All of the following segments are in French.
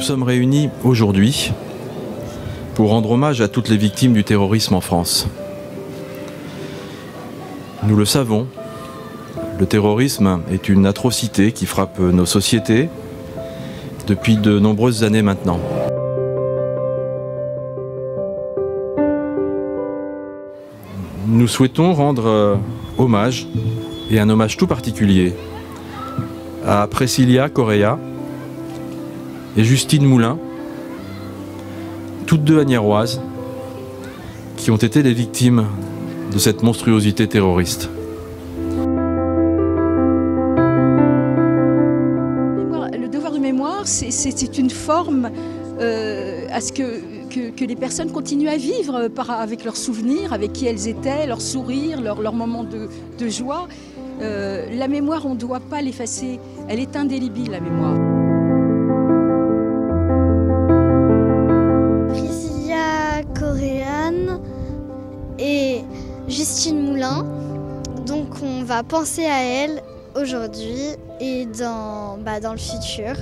sommes réunis aujourd'hui pour rendre hommage à toutes les victimes du terrorisme en France. Nous le savons, le terrorisme est une atrocité qui frappe nos sociétés depuis de nombreuses années maintenant. Nous souhaitons rendre euh, hommage, et un hommage tout particulier, à Priscilla Correa et Justine Moulin, toutes deux agnéroises, qui ont été les victimes de cette monstruosité terroriste. Le devoir de mémoire, c'est une forme euh, à ce que, les personnes continuent à vivre par, avec leurs souvenirs, avec qui elles étaient, leurs sourires, leurs leur moments de, de joie. Euh, la mémoire, on ne doit pas l'effacer, elle est indélébile, la mémoire. Et Justine Moulin. Donc on va penser à elle aujourd'hui et dans, bah, dans le futur.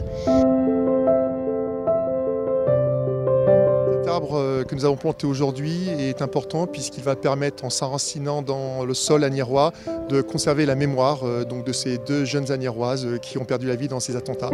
L'arbre euh, que nous avons planté aujourd'hui est important puisqu'il va permettre, en s'enracinant dans le sol agnérois, de conserver la mémoire euh, donc de ces deux jeunes agnéroises euh, qui ont perdu la vie dans ces attentats.